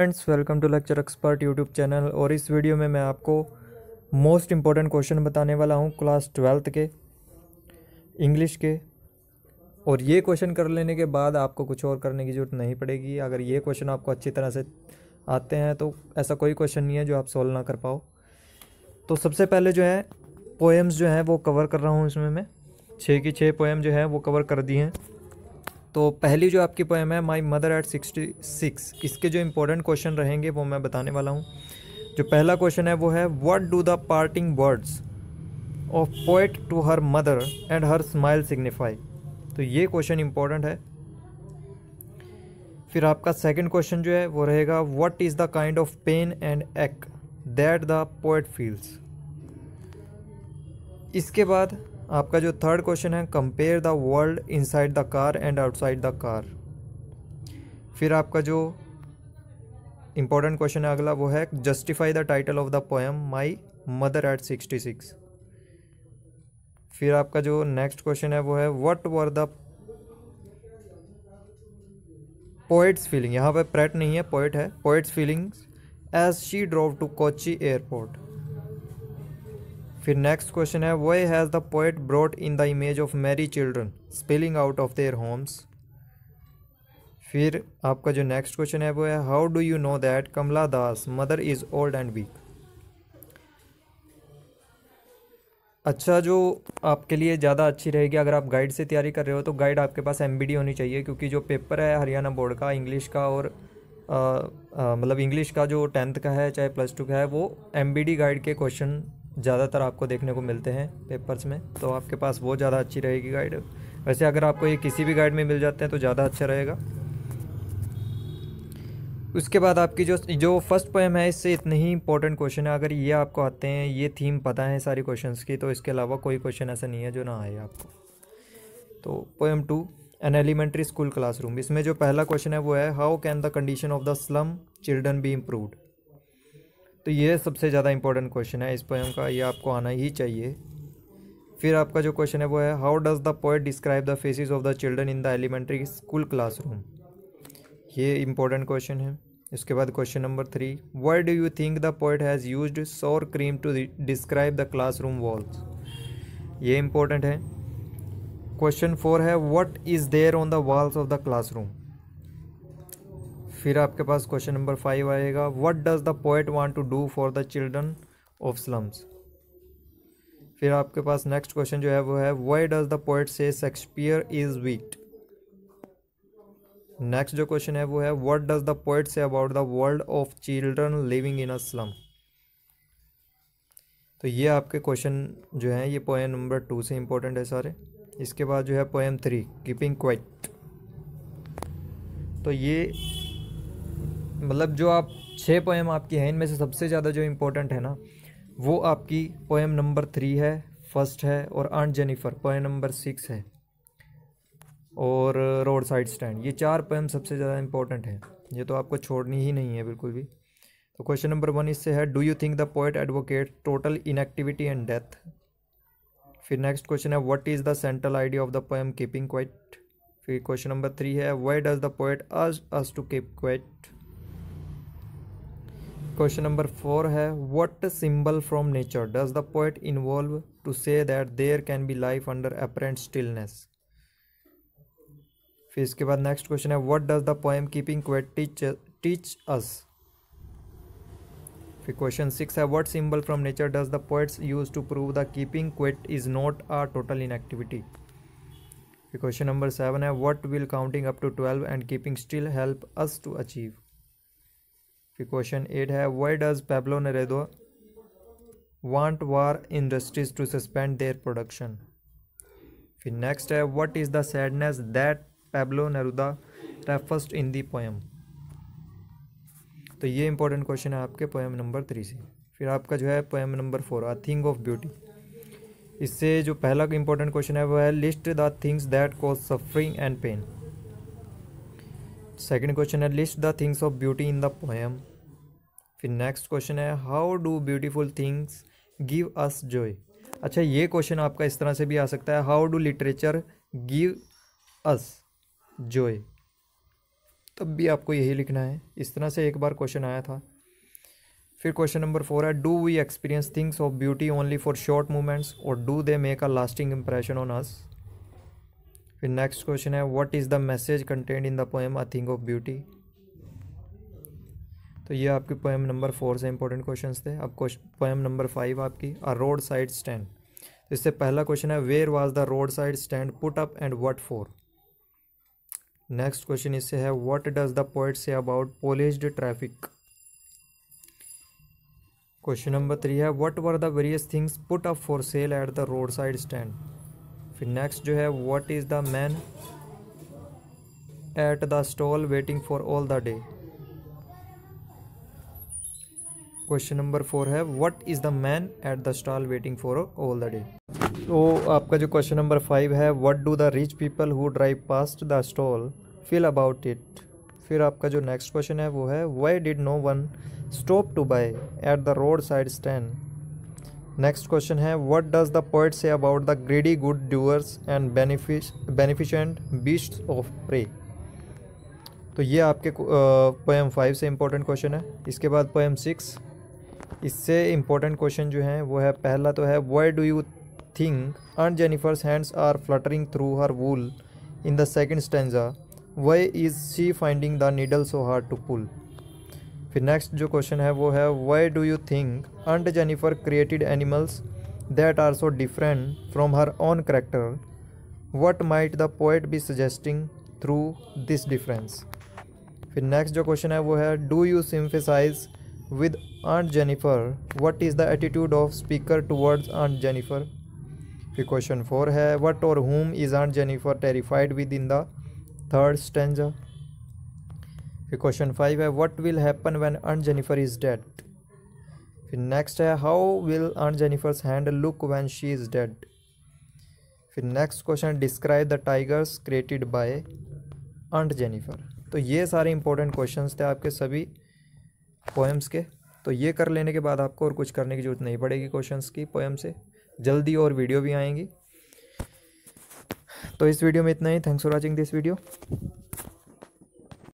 Friends welcome to lecture expert YouTube channel और इस video में मैं आपको मोस्ट इंपॉर्टेंट क्वेश्चन बताने वाला हूँ क्लास ट्वेल्थ के इंग्लिश के। और ये क्वेश्चन कर लेने के बाद आपको कुछ और करने की ज़रूरत नहीं पड़ेगी। अगर ये क्वेश्चन आपको अच्छी तरह से आते हैं तो ऐसा कोई क्वेश्चन नहीं है जो आप सॉल्व ना कर पाओ। तो सबसे पहले जो है पोएम्स जो हैं वो कवर कर रहा हूँ इसमें मैं। छः की छः पोएम जो है वो कवर कर दी हैं। तो पहली जो आपकी पोएम है my mother at sixty six इसके जो इंपॉर्टेंट क्वेश्चन रहेंगे, वो मैं बताने वाला हूँ। जो पहला क्वेश्चन है, वो है what do the parting words of poet to her mother and her smile signify तो ये क्वेश्चन इंपॉर्टेंट है। फिर आपका सेकंड क्वेश्चन जो है, वो रहेगा what is the kind of pain and ache that the poet feels इसके बाद आपका जो थर्ड क्वेश्चन है compare the world inside the car and outside the car फिर आपका जो इम्पोर्टेंट क्वेश्चन है, अगला वो है justify the title of the poem my mother at sixty six फिर आपका जो नेक्स्ट क्वेश्चन है, वो है what were the poet's feeling यहाँ पे प्रेट नहीं है पोइट है। Poet's feelings as she drove to Kochi airport फिर नेक्स्ट क्वेश्चन है why has the poet brought in the image of merry children spilling out of their homes फिर आपका जो नेक्स्ट क्वेश्चन है वो है how do you know that Kamala Das mother is old and weak अच्छा जो आपके लिए ज़्यादा अच्छी रहेगी, अगर आप गाइड से तैयारी कर रहे हो तो गाइड आपके पास एमबीडी होनी चाहिए, क्योंकि जो पेपर है, हरियाणा बोर्ड का इंग्लिश का, और मतलब इंग्लिश का जो टेंथ का है, चाहे प्लस टू का है, वो एमबीडी गाइड के क्वेश्चन ज़्यादातर आपको देखने को मिलते हैं पेपर्स में तो आपके पास वो ज़्यादा अच्छी रहेगी गाइड वैसे अगर आपको ये किसी भी गाइड में मिल जाते हैं तो ज़्यादा अच्छा रहेगा। उसके बाद आपकी जो जो फ़र्स्ट पोएम है, इससे इतने ही इंपॉर्टेंट क्वेश्चन है। अगर ये आपको आते हैं, ये थीम पता है सारी क्वेश्चंस की तो इसके अलावा कोई क्वेश्चन ऐसा नहीं है जो ना आए आपको। तो poem to an elementary school classroom इसमें जो पहला क्वेश्चन है, वो है how can the condition of the slum children be improved तो ये सबसे ज़्यादा इंपॉर्टेंट क्वेश्चन है। इस पोएम का ये आपको आना ही चाहिए। फिर आपका जो क्वेश्चन है वो है how does the poet describe the faces of the children in the elementary school classroom ये इंपॉर्टेंट क्वेश्चन है। इसके बाद question number three why do you think the poet has use sour cream to describe the classroom walls ये important है। Question four है what is there on the walls of the classroom फिर आपके पास question number five आएगा। What does the poet want to do for the children of slums फिर आपके पास नेक्स्ट क्वेश्चन जो है वो है why does the poet say Shakespeare is wheat next जो क्वेश्चन है वो है what does the poet say about the world of children living in a slum तो ये आपके क्वेश्चन जो हैं, ये पोएम नंबर टू से इंपॉर्टेंट है सारे। इसके बाद जो है पोएम थ्री कीपिंग क्वाइट तो ये मतलब जो आप छः पोएम आपकी हैं, इनमें से सबसे ज़्यादा जो इम्पोर्टेंट है ना, वो आपकी पोएम नंबर थ्री है फ़र्स्ट है और aunt Jennifer poem number six है और रोड साइड स्टैंड ये चार पोएम सबसे ज़्यादा इम्पोर्टेंट है। ये तो आपको छोड़नी ही नहीं है बिल्कुल भी। तो क्वेश्चन नंबर वन इससे है do you think the poet advocate total inactivity and death फिर नेक्स्ट क्वेश्चन है what is the central idea of the poem keeping quiet फिर क्वेश्चन नंबर थ्री है why does the poet ask us to keep quiet question number four है what symbol from nature does the poet involve to say that there can be life under apparent stillness फिर इसके बाद next question है what does the poem keeping quiet teach teach us फिर question six है what symbol from nature does the poets use to prove the keeping quiet is not a total inactivity फिर question number seven है what will counting up to twelve and keeping still help us to achieve फिर question eight है why does Pablo Neruda want war industries to suspend their production फिर next है what is the sadness that Pablo Neruda refers in the poem तो ये important question है आपके poem number three से। फिर आपका जो है poem number four a thing of beauty इससे जो पहला इंपॉर्टेंट क्वेश्चन है, वो है list the things that cause suffering and pain second question है list the things of beauty in the poem फिर नेक्स्ट क्वेश्चन है how do beautiful things give us joy अच्छा ये क्वेश्चन आपका इस तरह से भी आ सकता है how do literature give us joy तब भी आपको यही लिखना है। इस तरह से एक बार क्वेश्चन आया था। फिर क्वेश्चन नंबर फोर है do we experience things of beauty only for short moments or do they make a lasting impression on us फिर नेक्स्ट क्वेश्चन है what is the message content in the poem a thing of beauty तो ये आपकी poem number four से important question थे। अब poem number five आपकी a road side stand इससे पहला क्वेश्चन है where was the road side stand put up and what for next question इससे है what does the poet say about polished traffic question number three है what were the various things put up for sale at the road side stand फिर next जो है what is the man at the stall waiting for all the day question number four है what is the man at the stall waiting for all the day तो आपका जो question number five है what do the rich people who drive past the stall feel about it फिर आपका जो next question है, वो है why did no one stop to buy at the road side stand next question है what does the poet say about the greedy good doers and beneficent beast of prey तो ये आपके poem five से important question है। इसके बाद poem six इससे important question जो है, वो है, पहला तो है why do you think earn Jennifer's hands are fluttering through her wool in the second stanza why is she finding the needle so hard to pull फिर नेक्स्ट जो क्वेश्चन है, वो है why do you think aunt Jennifer created animals that are so different from her own character what might the poet be suggesting through this difference फिर next जो question है, वो है do you sympathise with aunt Jennifer what is the attitude of speaker towards Aunt Jennifer फिर question four है what or whom is aunt Jennifer terrified with in the third stanza फिर question five है what will happen when aunt Jennifer is dead फिर next है how will aunt Jennifer's hand look when she is dead फिर next question describe the tigers created by aunt Jennifer तो ये सारे important question थे आपके सभी पोएम्स के। तो ये कर लेने के बाद आपको और कुछ करने की ज़रूरत नहीं पड़ेगी क्वेश्चंस की पोएम से। जल्दी और वीडियो भी आएँगी। तो इस वीडियो में इतना ही। Thanks for watching this video